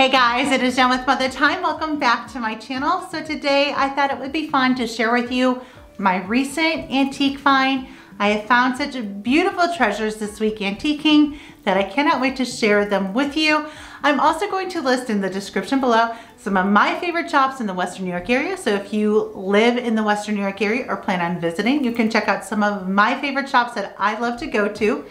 Hey guys, it is Jen with Mother Thyme. Welcome back to my channel. So today I thought it would be fun to share with you my recent antique find. I have found such beautiful treasures this week antiquing that I cannot wait to share them with you. I'm also going to list in the description below some of my favorite shops in the Western New York area. So if you live in the Western New York area or plan on visiting, you can check out some of my favorite shops that I love to go to.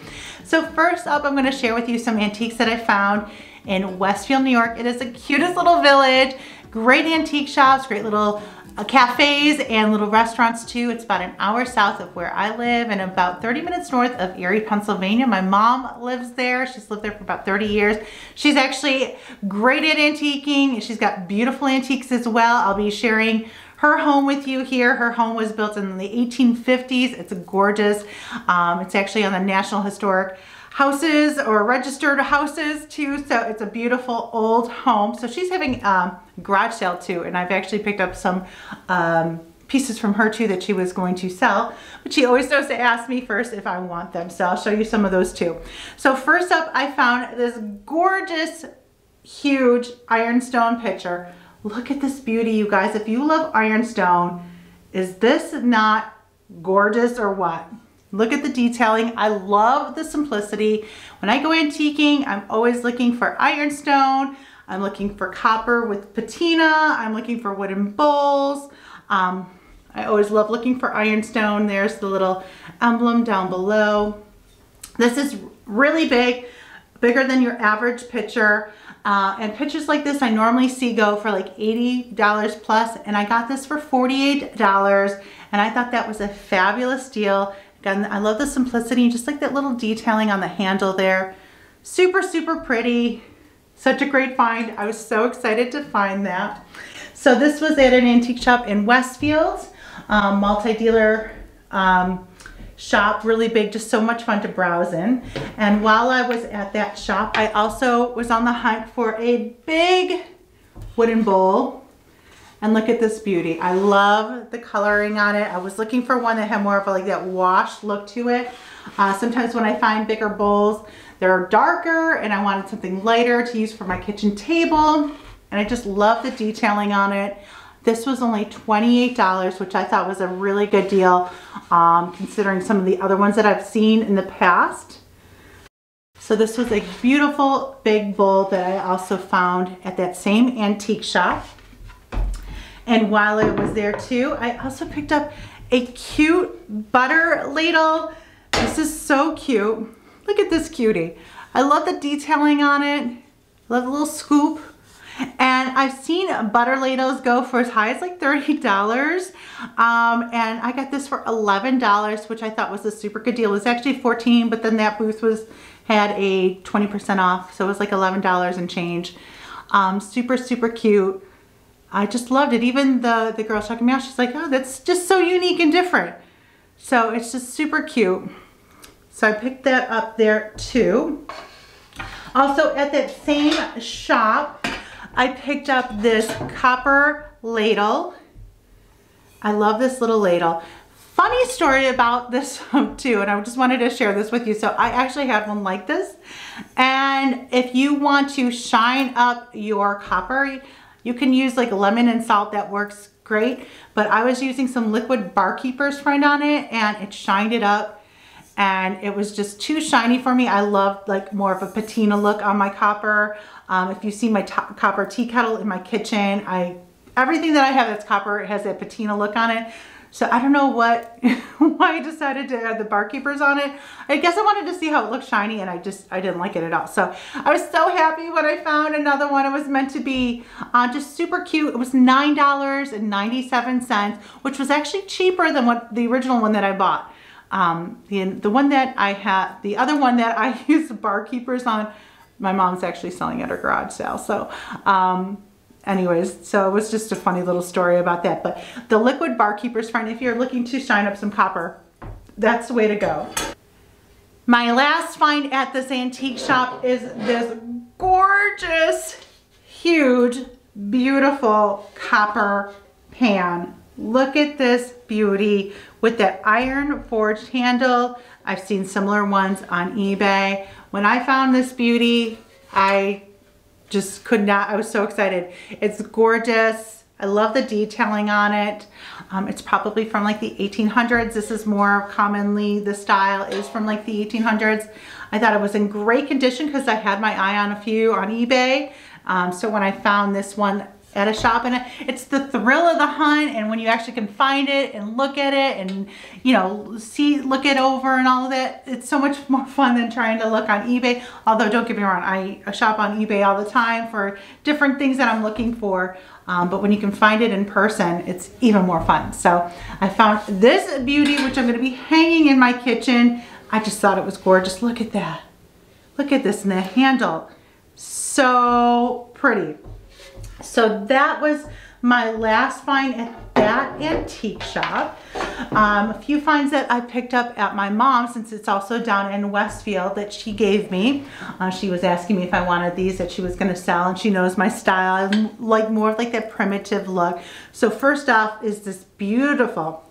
So first up, I'm gonna share with you some antiques that I found in Westfield, New York. It is the cutest little village, great antique shops, great little uh, cafes and little restaurants too. It's about an hour south of where I live and about 30 minutes north of Erie, Pennsylvania. My mom lives there. She's lived there for about 30 years. She's actually great at antiquing. She's got beautiful antiques as well. I'll be sharing her home with you here. Her home was built in the 1850s. It's gorgeous. Um, it's actually on the National Historic houses or registered houses too. So it's a beautiful old home. So she's having um, a garage sale too. And I've actually picked up some um, pieces from her too that she was going to sell. But she always knows to ask me first if I want them. So I'll show you some of those too. So first up, I found this gorgeous, huge ironstone pitcher. Look at this beauty, you guys. If you love ironstone, is this not gorgeous or what? Look at the detailing. I love the simplicity. When I go antiquing, I'm always looking for ironstone. I'm looking for copper with patina. I'm looking for wooden bowls. Um, I always love looking for ironstone. There's the little emblem down below. This is really big, bigger than your average pitcher. Uh, and pitchers like this I normally see go for like $80 plus and I got this for $48 and I thought that was a fabulous deal. Again, I love the simplicity, just like that little detailing on the handle there. Super, super pretty. Such a great find. I was so excited to find that. So this was at an antique shop in Westfield, um, multi-dealer um, shop, really big, just so much fun to browse in. And while I was at that shop, I also was on the hunt for a big wooden bowl and look at this beauty. I love the coloring on it. I was looking for one that had more of like that washed look to it. Uh, sometimes when I find bigger bowls, they're darker and I wanted something lighter to use for my kitchen table. And I just love the detailing on it. This was only $28, which I thought was a really good deal um, considering some of the other ones that I've seen in the past. So this was a beautiful big bowl that I also found at that same antique shop. And while I was there too, I also picked up a cute butter ladle. This is so cute. Look at this cutie. I love the detailing on it. Love the little scoop. And I've seen butter ladles go for as high as like $30. Um, and I got this for $11, which I thought was a super good deal. It was actually 14, but then that booth was had a 20% off. So it was like $11 and change. Um, super, super cute. I just loved it. Even the, the girl checking me out, she's like, oh, that's just so unique and different. So it's just super cute. So I picked that up there too. Also at that same shop, I picked up this copper ladle. I love this little ladle. Funny story about this one too, and I just wanted to share this with you. So I actually had one like this. And if you want to shine up your copper, you can use like lemon and salt, that works great. But I was using some liquid Bar Keepers Friend on it and it shined it up and it was just too shiny for me. I love like more of a patina look on my copper. Um, if you see my copper tea kettle in my kitchen, I everything that I have that's copper has a patina look on it. So I don't know what, why I decided to add the barkeepers on it. I guess I wanted to see how it looked shiny and I just, I didn't like it at all. So I was so happy when I found another one. It was meant to be uh, just super cute. It was $9.97, which was actually cheaper than what the original one that I bought. Um, the, the one that I had, the other one that I used barkeepers on, my mom's actually selling at her garage sale. So, um, anyways, so it was just a funny little story about that. But the liquid Bar Keepers Friend, if you're looking to shine up some copper, that's the way to go. My last find at this antique shop is this gorgeous, huge, beautiful copper pan. Look at this beauty with that iron forged handle. I've seen similar ones on eBay. When I found this beauty, I just could not, I was so excited. It's gorgeous. I love the detailing on it. Um, it's probably from like the 1800s. This is more commonly, the style is from like the 1800s. I thought it was in great condition because I had my eye on a few on eBay. Um, so when I found this one at a shop and it's the thrill of the hunt and when you actually can find it and look at it and you know see look it over and all of that it's so much more fun than trying to look on eBay. Although don't get me wrong I shop on eBay all the time for different things that I'm looking for um, but when you can find it in person it's even more fun. So I found this beauty which I'm going to be hanging in my kitchen. I just thought it was gorgeous. Look at that. Look at this and the handle so pretty so that was my last find at that antique shop. Um, a few finds that I picked up at my mom since it's also down in Westfield that she gave me. Uh, she was asking me if I wanted these that she was going to sell and she knows my style. I like more of like that primitive look. So first off is this beautiful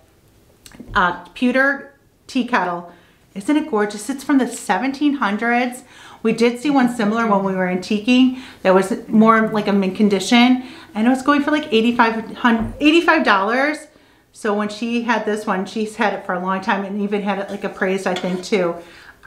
uh, pewter tea kettle. Isn't it gorgeous? It's from the 1700s. We did see one similar when we were antiquing that was more like a mint condition and it was going for like $85. $85. So when she had this one, she's had it for a long time and even had it like appraised, I think too.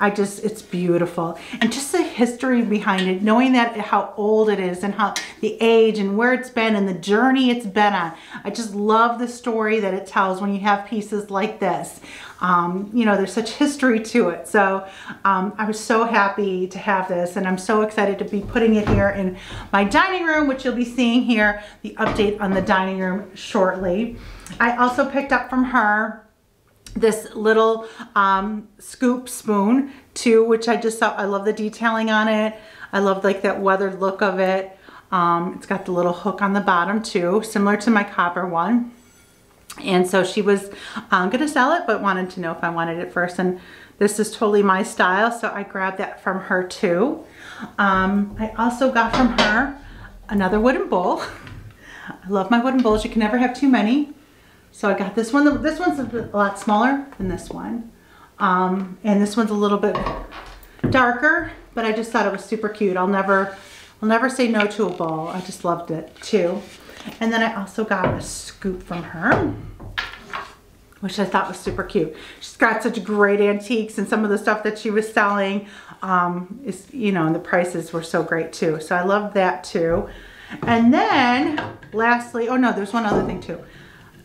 I just, it's beautiful. And just the history behind it, knowing that how old it is and how the age and where it's been and the journey it's been on. I just love the story that it tells when you have pieces like this. Um, you know, there's such history to it. So um, I was so happy to have this and I'm so excited to be putting it here in my dining room, which you'll be seeing here, the update on the dining room shortly. I also picked up from her this little um, scoop spoon too, which I just thought, I love the detailing on it. I love like that weathered look of it. Um, it's got the little hook on the bottom too, similar to my copper one. And so she was um, gonna sell it, but wanted to know if I wanted it first. And this is totally my style, so I grabbed that from her too. Um, I also got from her another wooden bowl. I love my wooden bowls. You can never have too many. So I got this one. This one's a lot smaller than this one. Um, and this one's a little bit darker, but I just thought it was super cute. I'll never, I'll never say no to a bowl. I just loved it too. And then I also got a scoop from her, which I thought was super cute. She's got such great antiques and some of the stuff that she was selling um, is, you know, and the prices were so great too. So I love that too. And then lastly, oh no, there's one other thing too.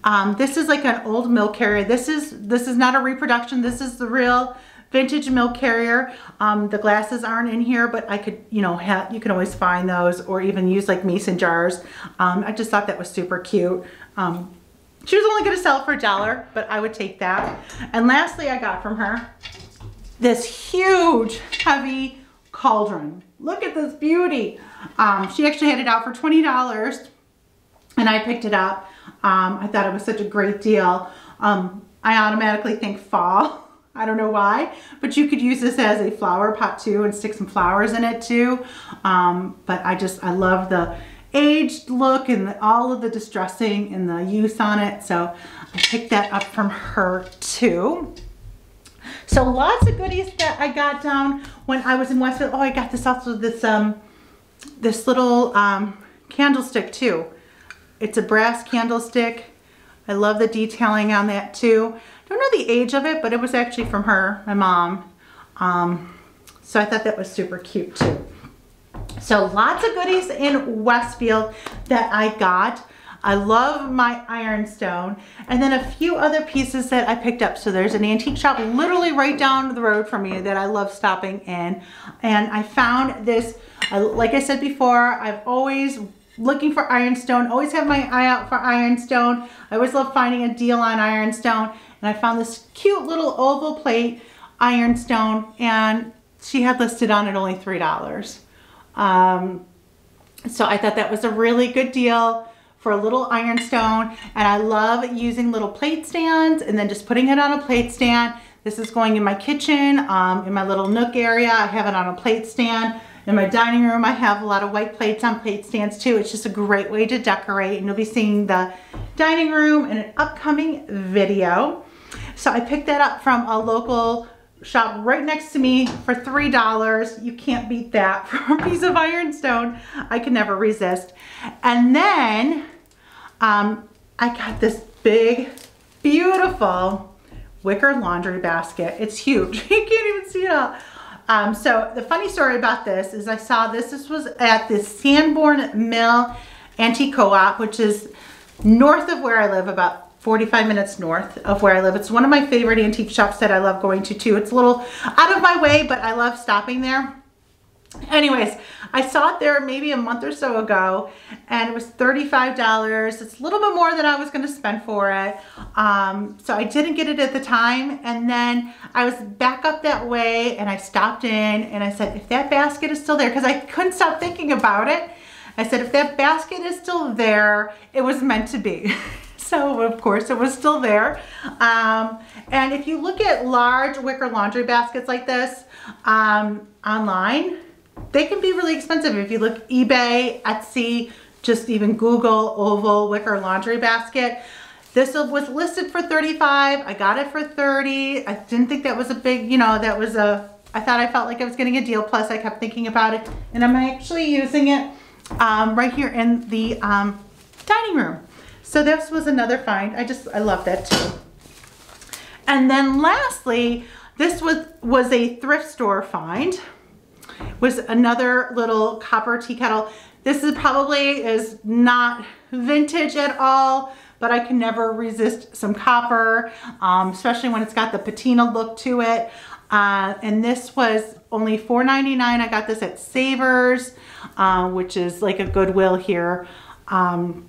Um, this is like an old milk carrier. This is this is not a reproduction. This is the real vintage milk carrier. Um, the glasses aren't in here, but I could, you know, have, you can always find those or even use like mason jars. Um, I just thought that was super cute. Um, she was only gonna sell for a dollar, but I would take that. And lastly, I got from her this huge, heavy cauldron. Look at this beauty. Um, she actually had it out for $20 and I picked it up. Um, I thought it was such a great deal. Um, I automatically think fall. I don't know why, but you could use this as a flower pot too and stick some flowers in it too. Um, but I just, I love the aged look and the, all of the distressing and the use on it. So I picked that up from her too. So lots of goodies that I got down when I was in Westfield. Oh, I got this also, this, um, this little um, candlestick too. It's a brass candlestick. I love the detailing on that too. Don't know the age of it, but it was actually from her, my mom. Um, so I thought that was super cute too. So lots of goodies in Westfield that I got. I love my ironstone. And then a few other pieces that I picked up. So there's an antique shop literally right down the road from me that I love stopping in. And I found this, like I said before, I've always looking for ironstone. Always have my eye out for ironstone. I always love finding a deal on ironstone. And I found this cute little oval plate ironstone and she had listed on it only $3. Um, so I thought that was a really good deal for a little ironstone. And I love using little plate stands and then just putting it on a plate stand. This is going in my kitchen, um, in my little nook area. I have it on a plate stand. In my dining room, I have a lot of white plates on plate stands too. It's just a great way to decorate and you'll be seeing the dining room in an upcoming video. So I picked that up from a local shop right next to me for $3. You can't beat that for a piece of ironstone. I can never resist. And then um, I got this big, beautiful wicker laundry basket. It's huge. you can't even see it all. Um, so the funny story about this is I saw this, this was at the Sanborn Mill Antique Co-op, which is north of where I live, about 45 minutes north of where I live. It's one of my favorite antique shops that I love going to too. It's a little out of my way, but I love stopping there. Anyways, I saw it there maybe a month or so ago and it was $35. It's a little bit more than I was gonna spend for it. Um, so I didn't get it at the time. And then I was back up that way and I stopped in and I said, if that basket is still there, because I couldn't stop thinking about it. I said, if that basket is still there, it was meant to be. so of course it was still there. Um, and if you look at large wicker laundry baskets like this um, online, they can be really expensive. If you look eBay, Etsy, just even Google oval wicker laundry basket. This was listed for 35. I got it for 30. I didn't think that was a big, you know, that was a, I thought I felt like I was getting a deal. Plus I kept thinking about it and I'm actually using it um, right here in the um, dining room. So this was another find. I just, I love that too. And then lastly, this was, was a thrift store find was another little copper tea kettle. This is probably is not vintage at all, but I can never resist some copper, um, especially when it's got the patina look to it. Uh, and this was only $4.99. I got this at Savers, uh, which is like a Goodwill here. Um,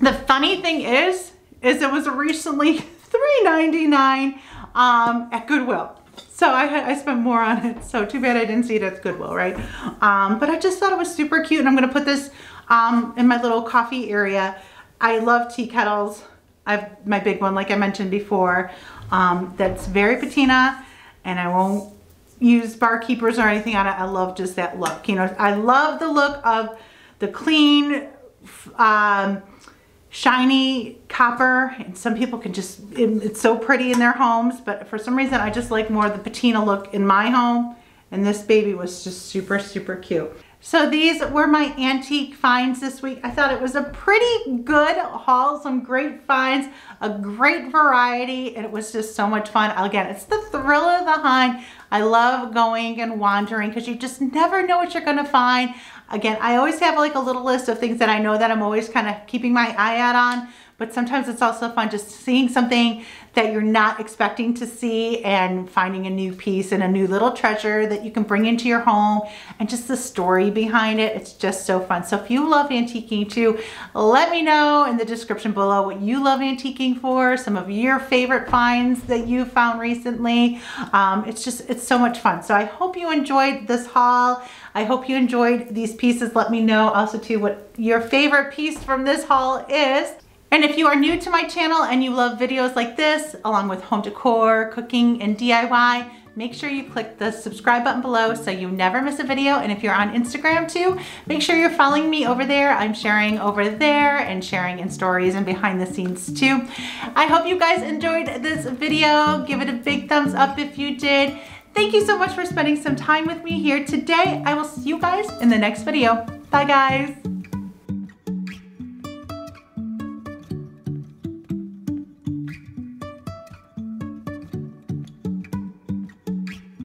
the funny thing is, is it was recently $3.99 um, at Goodwill. So I had I spent more on it. So too bad I didn't see it at Goodwill, right? Um, but I just thought it was super cute and I'm gonna put this um, in my little coffee area. I love tea kettles. I have my big one, like I mentioned before, um, that's very patina and I won't use barkeepers or anything on it. I love just that look. You know, I love the look of the clean, um, shiny copper and some people can just it, it's so pretty in their homes but for some reason I just like more the patina look in my home and this baby was just super super cute so these were my antique finds this week. I thought it was a pretty good haul, some great finds, a great variety, and it was just so much fun. Again, it's the thrill of the hunt. I love going and wandering because you just never know what you're gonna find. Again, I always have like a little list of things that I know that I'm always kind of keeping my eye out on, but sometimes it's also fun just seeing something that you're not expecting to see and finding a new piece and a new little treasure that you can bring into your home and just the story behind it. It's just so fun. So if you love antiquing too, let me know in the description below what you love antiquing for, some of your favorite finds that you found recently. Um, it's just, it's so much fun. So I hope you enjoyed this haul. I hope you enjoyed these pieces. Let me know also too what your favorite piece from this haul is. And if you are new to my channel and you love videos like this, along with home decor, cooking, and DIY, make sure you click the subscribe button below so you never miss a video. And if you're on Instagram too, make sure you're following me over there. I'm sharing over there and sharing in stories and behind the scenes too. I hope you guys enjoyed this video. Give it a big thumbs up if you did. Thank you so much for spending some time with me here today. I will see you guys in the next video. Bye guys.